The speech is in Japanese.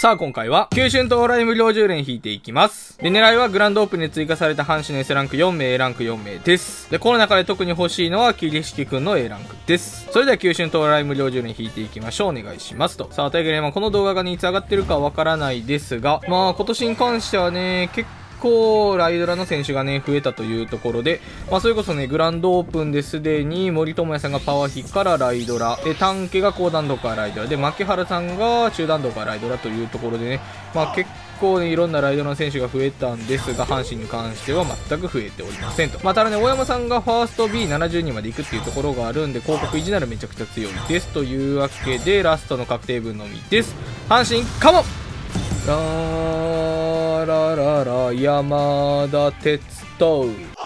さあ今回は、九春到来無料10連引いていきます。で、狙いはグランドオープンで追加された阪神の S ランク4名、A ランク4名です。で、この中で特に欲しいのは、キリシキ君の A ランクです。それでは九春到来無料10連引いていきましょう。お願いしますと。さあ、というわけで、まあ、この動画がね、いつ上がってるかわからないですが、まあ、今年に関してはね、結構ライドラの選手がね、増えたというところで、まあ、それこそね、グランドオープンですでに森友哉さんがパワーヒからライドラ、で、タンケが高弾道からライドラ、で、牧原さんが中弾道からライドラというところでね、まあ、結構ね、いろんなライドラの選手が増えたんですが、阪神に関しては全く増えておりませんと。まあ、ただね、大山さんがファースト B70 人まで行くっていうところがあるんで、広告維持ならめちゃくちゃ強いです。というわけで、ラストの確定分のみです。阪神、カモンラから山田哲人。